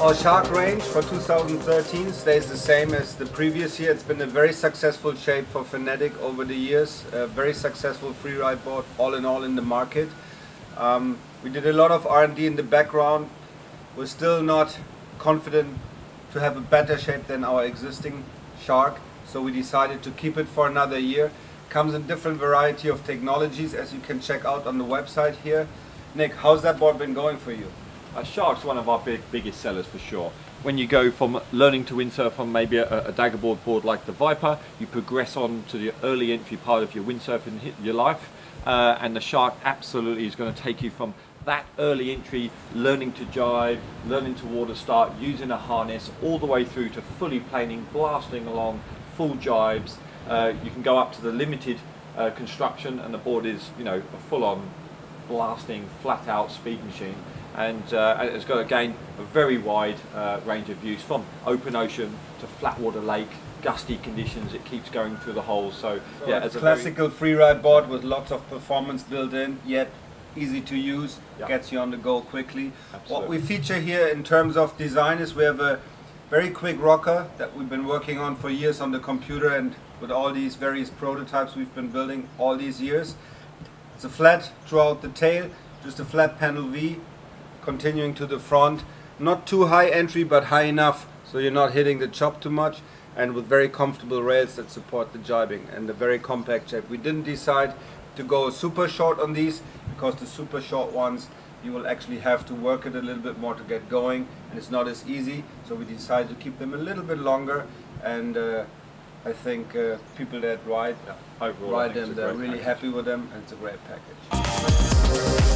Our shark range for 2013 stays the same as the previous year. It's been a very successful shape for Fanatic over the years. A very successful freeride board all in all in the market. Um, we did a lot of R&D in the background. We're still not confident to have a better shape than our existing shark. So we decided to keep it for another year. Comes in different variety of technologies as you can check out on the website here. Nick, how's that board been going for you? Uh, Shark's one of our big, biggest sellers for sure. When you go from learning to windsurf on maybe a, a daggerboard board like the Viper, you progress on to the early entry part of your windsurfing your life, uh, and the Shark absolutely is going to take you from that early entry, learning to jibe, learning to water start, using a harness, all the way through to fully planing, blasting along, full jibes. Uh, you can go up to the limited uh, construction, and the board is, you know, a full-on blasting, flat-out speed machine and uh, it's got again a very wide uh, range of views from open ocean to flat water lake gusty conditions it keeps going through the holes so, so yeah it's a classical freeride board with lots of performance built in yet easy to use yep. gets you on the go quickly Absolutely. what we feature here in terms of design is we have a very quick rocker that we've been working on for years on the computer and with all these various prototypes we've been building all these years it's a flat throughout the tail just a flat panel V continuing to the front. Not too high entry, but high enough so you're not hitting the chop too much and with very comfortable rails that support the jibing and a very compact shape. We didn't decide to go super short on these because the super short ones you will actually have to work it a little bit more to get going and it's not as easy so we decided to keep them a little bit longer and uh, I think uh, people that ride, yeah, ride them they're really package. happy with them and it's a great package.